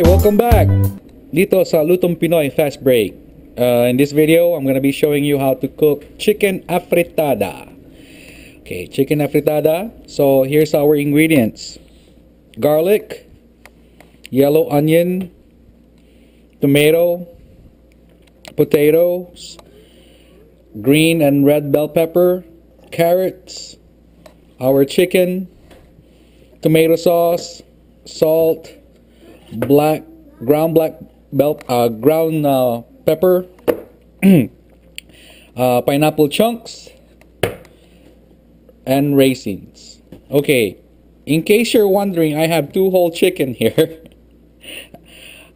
Okay, welcome back dito sa Lutong Pinoy Fast Break. Uh, in this video, I'm gonna be showing you how to cook chicken afritada. Okay, chicken afritada. So here's our ingredients: garlic, yellow onion, tomato, potatoes, green and red bell pepper, carrots, our chicken, tomato sauce, salt black ground black bell uh, ground uh, pepper uh, pineapple chunks and raisins. Okay in case you're wondering I have two whole chicken here.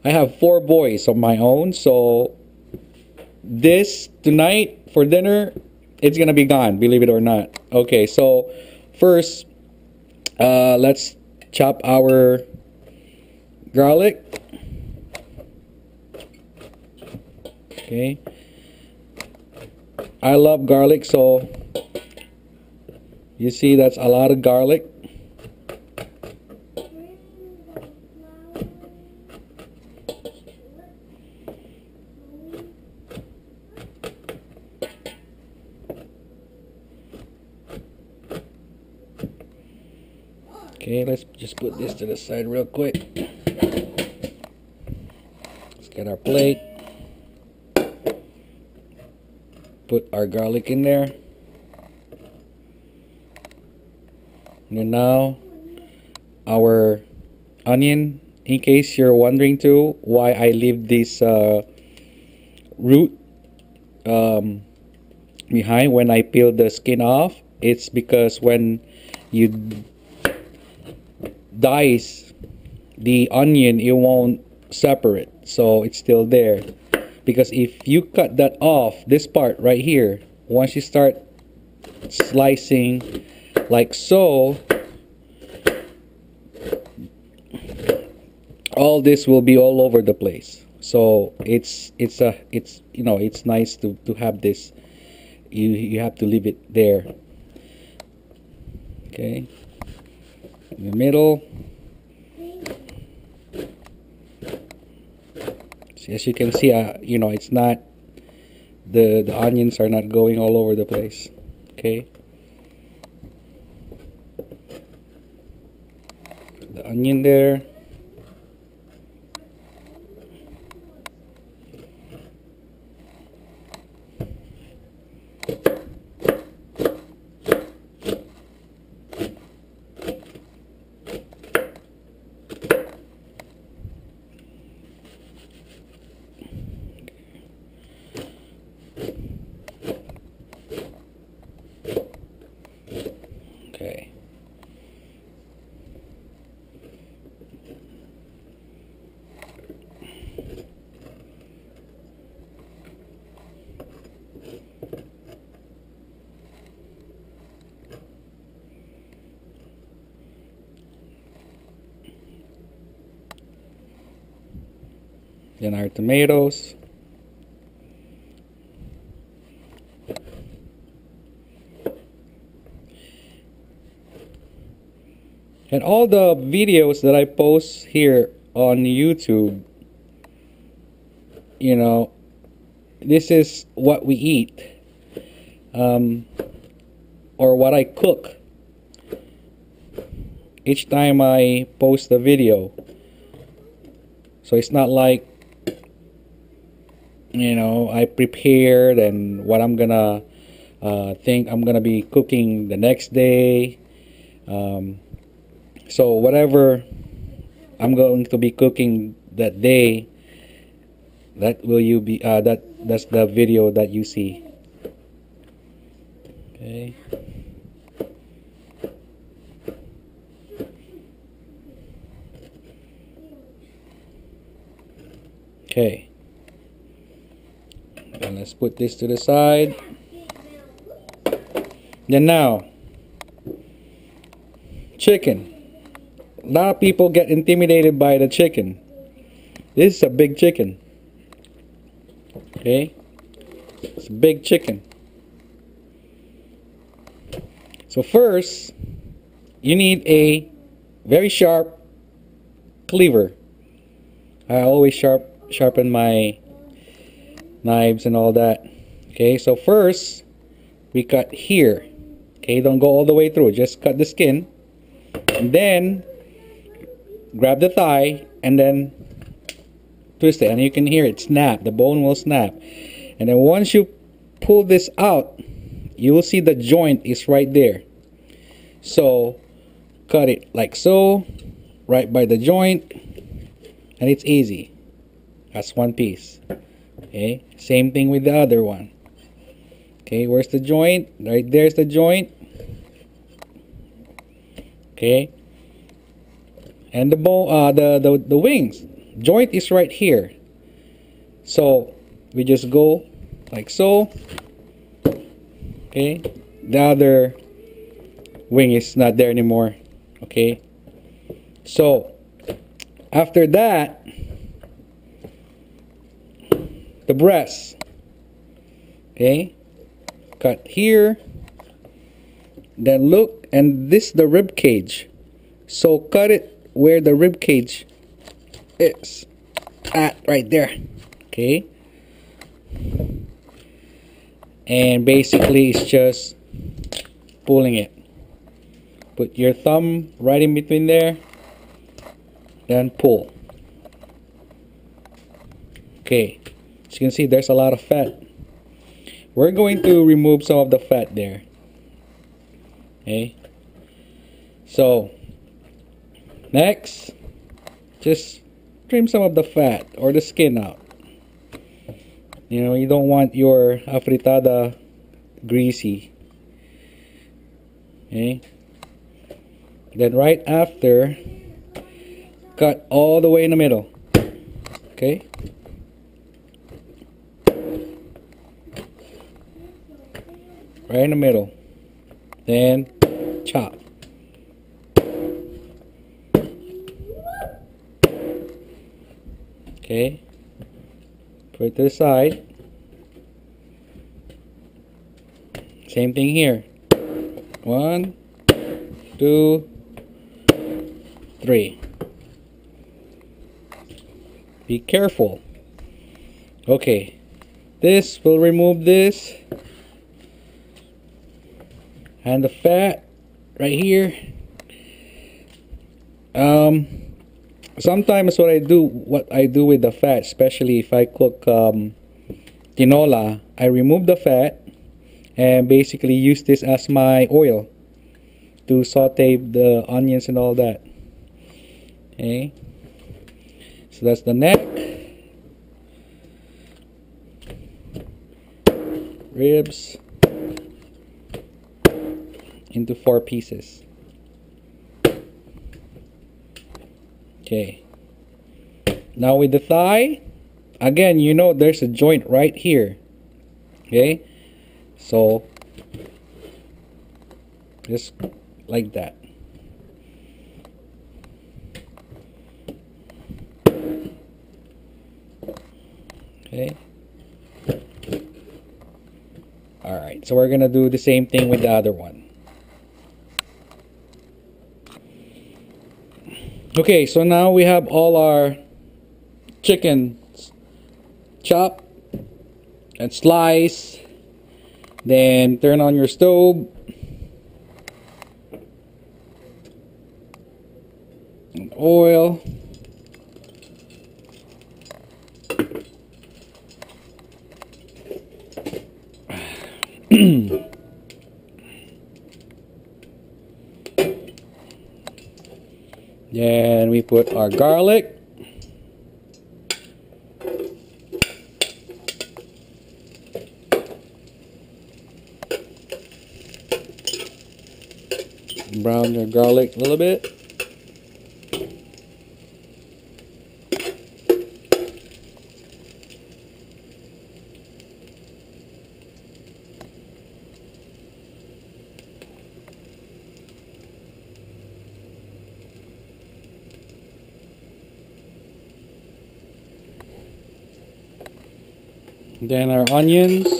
I have four boys of my own so this tonight for dinner it's gonna be gone believe it or not. Okay so first uh, let's chop our garlic. Okay. I love garlic, so you see that's a lot of garlic. Okay, let's just put this to the side real quick. Get our plate. Put our garlic in there. And now our onion. In case you're wondering too why I leave this uh, root um, behind when I peel the skin off, it's because when you dice the onion, it won't separate. So it's still there. Because if you cut that off this part right here once you start slicing like so all this will be all over the place. So it's it's a it's you know it's nice to to have this. You you have to leave it there. Okay. In the middle as you can see uh, you know it's not the the onions are not going all over the place okay? The onion there Then our tomatoes. And all the videos that I post here on YouTube, you know, this is what we eat. Um, or what I cook each time I post a video. So it's not like you know I prepared and what I'm gonna uh, think I'm gonna be cooking the next day. Um, so whatever I'm going to be cooking that day that will you be uh, that that's the video that you see. Okay. Okay. And let's put this to the side. Then now, chicken. A lot of people get intimidated by the chicken. This is a big chicken. Okay? It's a big chicken. So first, you need a very sharp cleaver. I always sharp sharpen my knives and all that. Okay, so first we cut here. Okay, don't go all the way through. Just cut the skin. And then grab the thigh and then twist it. And you can hear it snap. The bone will snap. And then once you pull this out, you will see the joint is right there. So cut it like so, right by the joint. And it's easy. That's one piece. Okay, same thing with the other one. Okay, where's the joint? Right there's the joint. Okay. And the bone, uh, the, the, the wings, joint is right here. So we just go like so. Okay. The other wing is not there anymore. Okay. So after that, the breast. Okay? Cut here. Then look and this the rib cage. So cut it where the rib cage is. At right there. Okay? And basically it's just pulling it. Put your thumb right in between there then pull. Okay as you can see there's a lot of fat we're going to remove some of the fat there. Okay. So, next, just trim some of the fat or the skin out. You know, you don't want your afritada greasy. Okay. Then right after, cut all the way in the middle. Okay. Right in the middle. Then chop. Okay. Put it to the side. Same thing here. One two three. Be careful. Okay. This will remove this and the fat right here um sometimes what I do what I do with the fat especially if I cook um, tinola I remove the fat and basically use this as my oil to saute the onions and all that. Okay? So that's the neck. Ribs into four pieces. Okay. Now with the thigh, again, you know there's a joint right here. Okay. So, just like that. Okay. Alright, so we're going to do the same thing with the other one. Okay, so now we have all our chicken chop and slice. Then turn on your stove. And oil. Then we put our garlic. Brown your garlic a little bit. Then our onions.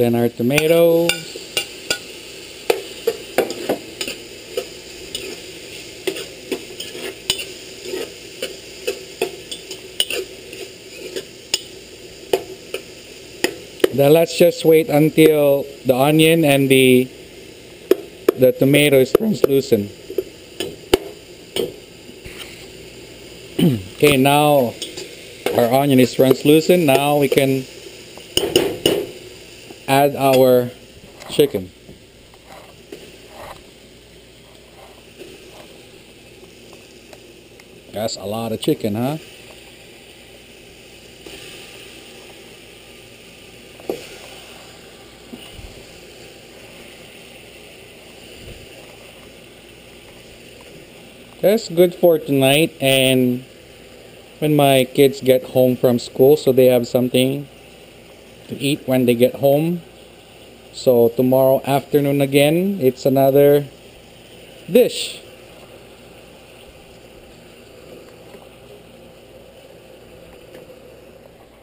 Then our tomatoes. Then let's just wait until the onion and the the tomato is translucent. okay, now our onion is translucent. Now we can add our chicken. That's a lot of chicken, huh? That's good for tonight and when my kids get home from school so they have something to eat when they get home. So tomorrow afternoon again, it's another dish.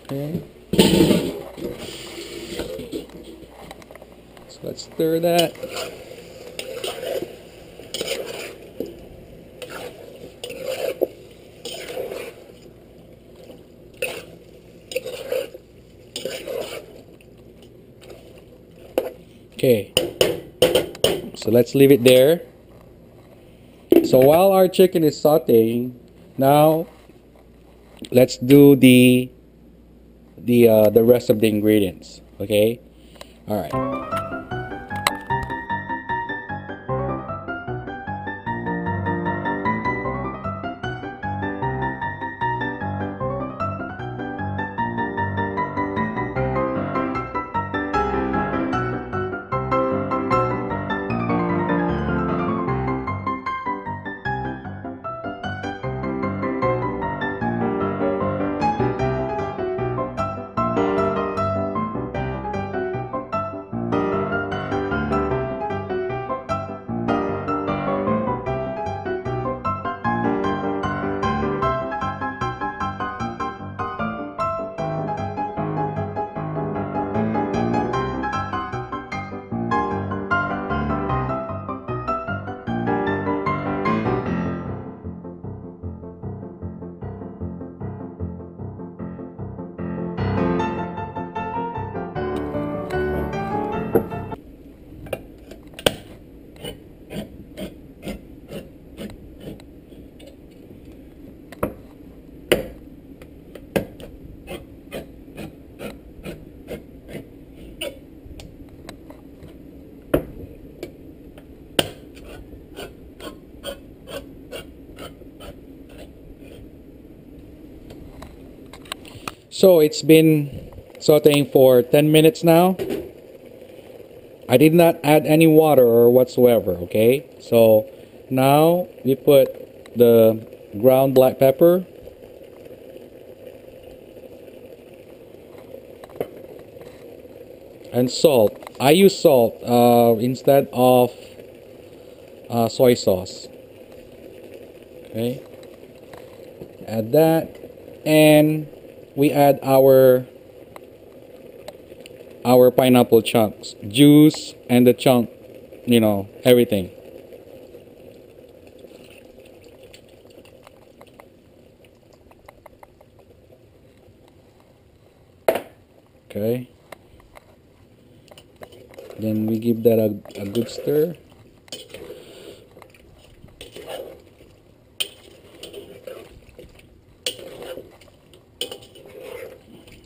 Okay. So let's stir that. Okay. So let's leave it there. So while our chicken is sauteing, now let's do the the uh, the rest of the ingredients. Okay. All right. So it's been sauteing for 10 minutes now. I did not add any water or whatsoever, okay? So now we put the ground black pepper. And salt. I use salt uh, instead of uh, soy sauce. Okay. Add that. And we add our our pineapple chunks, juice and the chunk, you know, everything. Okay. Then we give that a, a good stir.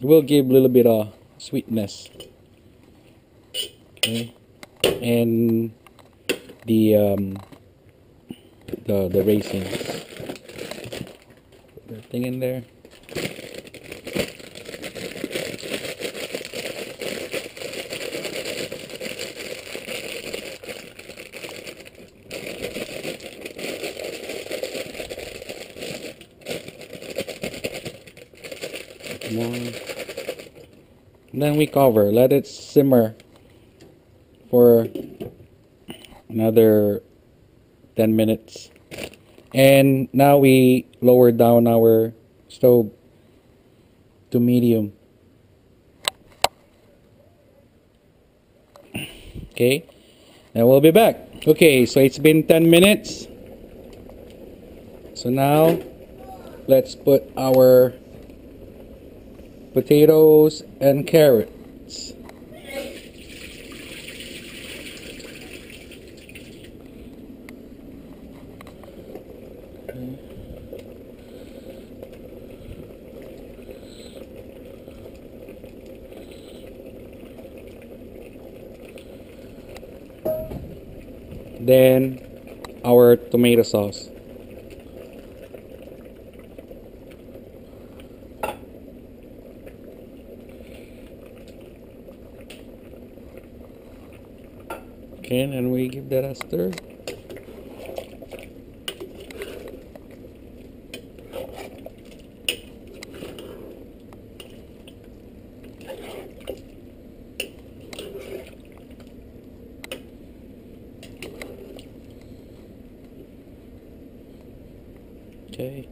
Will give a little bit of sweetness. Okay. And the um the the that thing in there More. Then we cover. Let it simmer for another 10 minutes. And now we lower down our stove to medium. Okay, and we'll be back. Okay, so it's been 10 minutes. So now let's put our potatoes and carrots. Then our tomato sauce. Okay, and we give that a stir. Okay.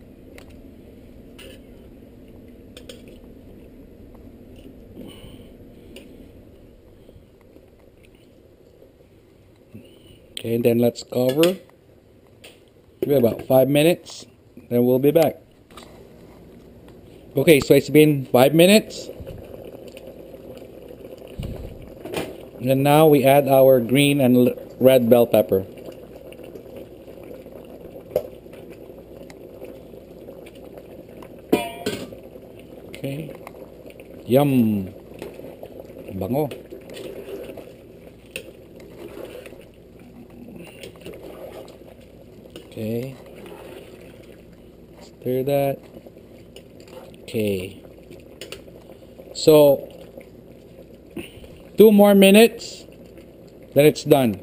Okay, then let's cover. It about five minutes, then we'll be back. Okay, so it's been five minutes. And now we add our green and red bell pepper. Okay. Yum. Bango. Okay. Stir that. Okay. So, two more minutes, then it's done.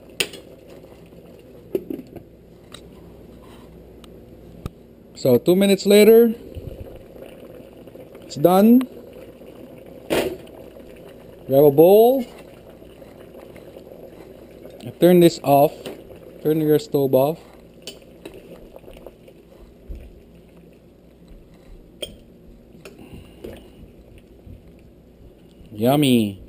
So, two minutes later, it's done. Grab a bowl. Turn this off. Turn your stove off. Yummy.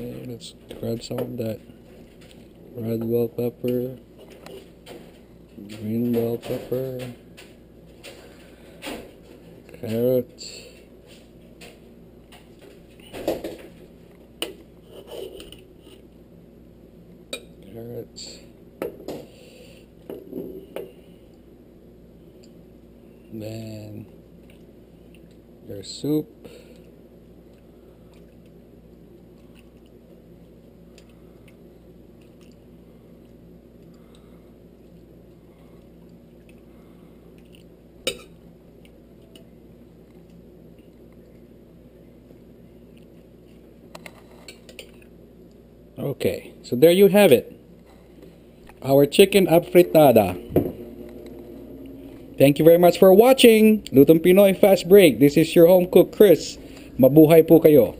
Let's grab some of that red bell pepper, green bell pepper, carrots. Carrots. Then your soup. Okay, so there you have it. Our chicken afritada. Thank you very much for watching. Lutong Pinoy Fast Break. This is your home cook, Chris. Mabuhay po kayo.